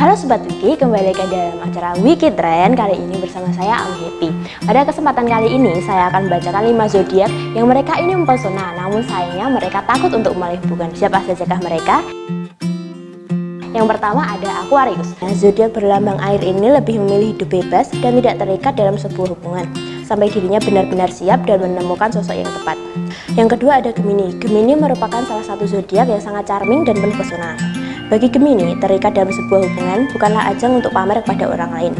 Halo Sobat Wiki, kembali ke dalam acara Wiki Trend Kali ini bersama saya Ami Happy Pada kesempatan kali ini, saya akan membacakan 5 zodiak yang mereka ini mempesona Namun sayangnya mereka takut untuk hubungan Siapa sajakah mereka? Yang pertama ada Aquarius. Nah, zodiak berlambang air ini lebih memilih hidup bebas dan tidak terikat dalam sebuah hubungan sampai dirinya benar-benar siap dan menemukan sosok yang tepat. Yang kedua ada Gemini. Gemini merupakan salah satu zodiak yang sangat charming dan penuh pesona. Bagi Gemini, terikat dalam sebuah hubungan bukanlah ajang untuk pamer kepada orang lain.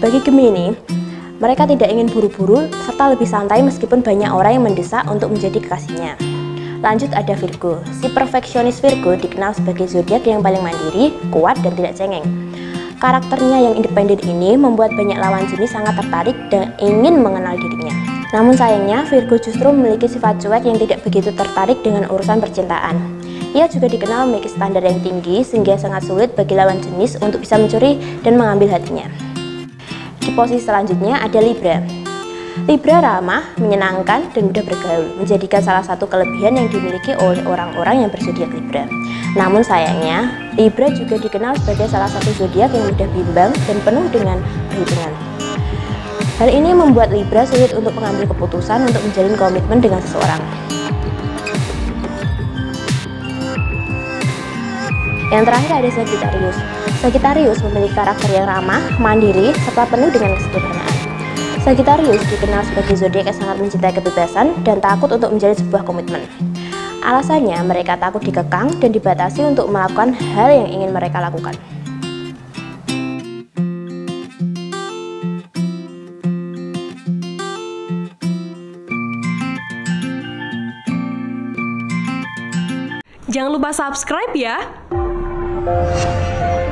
Bagi Gemini, mereka tidak ingin buru-buru serta lebih santai meskipun banyak orang yang mendesak untuk menjadi kekasihnya. Lanjut ada Virgo. Si perfeksionis Virgo dikenal sebagai zodiak yang paling mandiri, kuat, dan tidak cengeng. Karakternya yang independen ini membuat banyak lawan jenis sangat tertarik dan ingin mengenal dirinya. Namun sayangnya, Virgo justru memiliki sifat cuek yang tidak begitu tertarik dengan urusan percintaan. Ia juga dikenal memiliki standar yang tinggi sehingga sangat sulit bagi lawan jenis untuk bisa mencuri dan mengambil hatinya. Di posisi selanjutnya ada Libra. Libra ramah, menyenangkan, dan mudah bergaul, menjadikan salah satu kelebihan yang dimiliki oleh orang-orang yang berzodiak Libra. Namun sayangnya, Libra juga dikenal sebagai salah satu zodiak yang mudah bimbang dan penuh dengan perhitungan. Hal ini membuat Libra sulit untuk mengambil keputusan untuk menjalin komitmen dengan seseorang. Yang terakhir ada Sagittarius. Sagittarius memiliki karakter yang ramah, mandiri, serta penuh dengan kesederhanaan. Sagittarius dikenal sebagai zodiak yang sangat mencintai kebebasan dan takut untuk menjalin sebuah komitmen. Alasannya, mereka takut dikekang dan dibatasi untuk melakukan hal yang ingin mereka lakukan. Jangan lupa subscribe ya. Thank you.